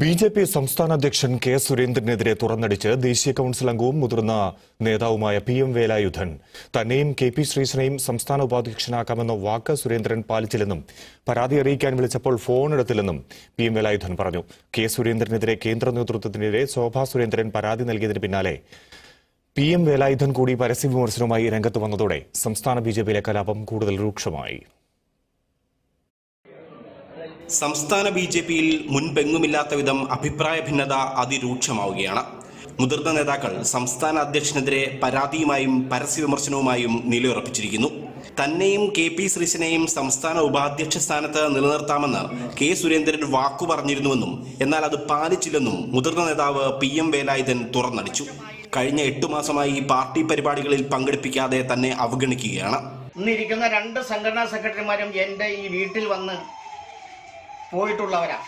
B J P സംസ്ഥാന അധ്യക്ഷൻ K സുരേന്ദ്രനെതിരെ തുറന്നടിച്ച് ദേശീയ കൌൺസിൽ അംഗവും മുതിർന്ന നേതാവുമായ പി എം വേലായുധൻ. തന്നെയും കെ പി ശ്രീശനെയും സംസ്ഥാന ഉപാധ്യക്ഷനാക്കാമെന്ന വാക്ക് സുരേന്ദ്രൻ പാലിച്ചില്ലെന്നും പരാതി അറിയിക്കാൻ വിളിച്ചപ്പോൾ ഫോൺ എടുത്തില്ലെന്നും പി എം വേലായുധൻ പറഞ്ഞു. കെ സുരേന്ദ്രനെതിരെ കേന്ദ്ര നേതൃത്വത്തിനെതിരെ ശോഭാ സുരേന്ദ്രൻ പരാതി നൽകിയതിന് പിന്നാലെ പി എം വേലായുധൻ കൂടി പരസ്യ വിമർശനവുമായി രംഗത്ത് വന്നതോടെ സംസ്ഥാന ബി ജെ പിയിലെ കലാപം കൂടുതൽ രൂക്ഷമായി. സംസ്ഥാന ബി ജെ പിയിൽ മുൻപെങ്ങുമില്ലാത്ത വിധം അഭിപ്രായ ഭിന്നത അതിരൂക്ഷമാവുകയാണ്. മുതിർന്ന നേതാക്കൾ സംസ്ഥാന അധ്യക്ഷനെതിരെ പരാതിയുമായും പരസ്യ വിമർശനവുമായും നിലയുറപ്പിച്ചിരിക്കുന്നു. തന്നെയും കെ പി ശ്രീശനെയും സംസ്ഥാന ഉപാധ്യക്ഷ സ്ഥാനത്ത് നിലനിർത്താമെന്ന് കെ സുരേന്ദ്രൻ വാക്കു പറഞ്ഞിരുന്നുവെന്നും എന്നാൽ അത് പാലിച്ചില്ലെന്നും മുതിർന്ന നേതാവ് പി എം വേലായുധൻ തുറന്നടിച്ചു. കഴിഞ്ഞ എട്ടു മാസമായി പാർട്ടി പരിപാടികളിൽ പങ്കെടുപ്പിക്കാതെ തന്നെ അവഗണിക്കുകയാണ്. ഇന്നിരിക്കുന്ന രണ്ട് സംഘടനാ സെക്രട്ടറിമാരും എന്റെ ഈ വീട്ടിൽ വന്ന് പോയിട്ടുള്ളവരാ.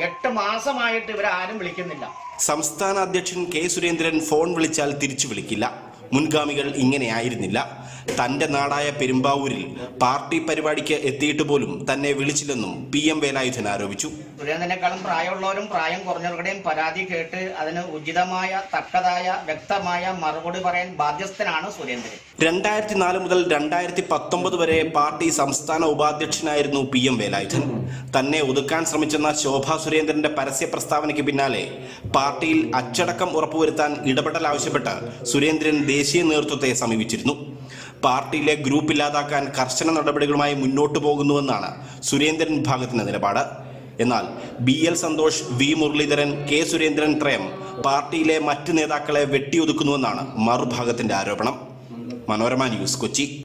എട്ട് മാസമായിട്ട് ഇവരാരും വിളിക്കുന്നില്ല. സംസ്ഥാന അധ്യക്ഷൻ കെ സുരേന്ദ്രൻ ഫോൺ വിളിച്ചാൽ തിരിച്ചു വിളിക്കില്ല. മുൻഗാമികൾ ഇങ്ങനെയായിരുന്നില്ല തന്റെ നാടായ പെരുമ്പാവൂരിൽ പാർട്ടി പരിപാടിക്ക് എത്തിയിട്ട് പോലും തന്നെ വിളിച്ചില്ലെന്നും പി എം വേലായുധൻ ആരോപിച്ചു. സുരേന്ദ്രനേക്കാളും പ്രായമുള്ളവരും പ്രായം കുറഞ്ഞവരുടെയും പരാതി കേട്ട് അതിന് ഉചിതമായ തക്കതായ വ്യക്തമായ മറുപടി പറയാൻ ബാധ്യസ്ഥനാണ് സുരേന്ദ്രൻ. രണ്ടായിരത്തി നാല് മുതൽ രണ്ടായിരത്തി പത്തൊമ്പത് വരെ പാർട്ടി സംസ്ഥാന ഉപാധ്യക്ഷനായിരുന്നു പി എം വേലായുധൻ. തന്നെ ഒതുക്കാൻ ശ്രമിച്ചെന്ന ശോഭാ സുരേന്ദ്രന്റെ പരസ്യ പ്രസ്താവനയ്ക്ക് പിന്നാലെ പാർട്ടിയിൽ അച്ചടക്കം ഉറപ്പുവരുത്താൻ ഇടപെടൽ ആവശ്യപ്പെട്ട് സുരേന്ദ്രൻ ദേശീയ നേതൃത്വത്തെ സമീപിച്ചിരുന്നു. പാർട്ടിയിലെ ഗ്രൂപ്പ് ഇല്ലാതാക്കാൻ കർശന നടപടികളുമായി മുന്നോട്ടു പോകുന്നുവെന്നാണ് സുരേന്ദ്രൻ വിഭാഗത്തിന്റെ നിലപാട്. എന്നാൽ B L Santhosh V Muraleedharan K Surendran ത്രയം പാർട്ടിയിലെ മറ്റ് നേതാക്കളെ വെട്ടിയൊതുക്കുന്നുവെന്നാണ് മറുഭാഗത്തിന്റെ ആരോപണം. മനോരമ ന്യൂസ് കൊച്ചി.